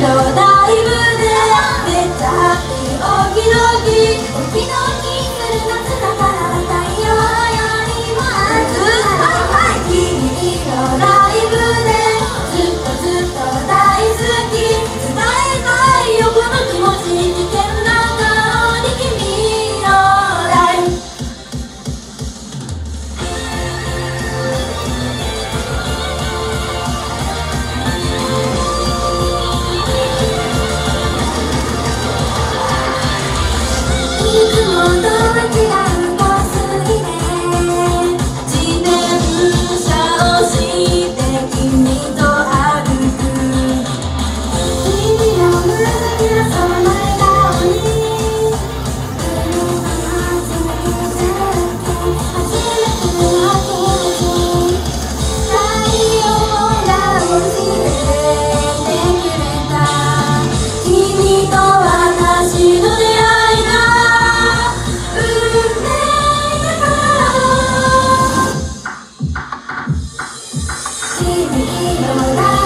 白だいぶ。しい色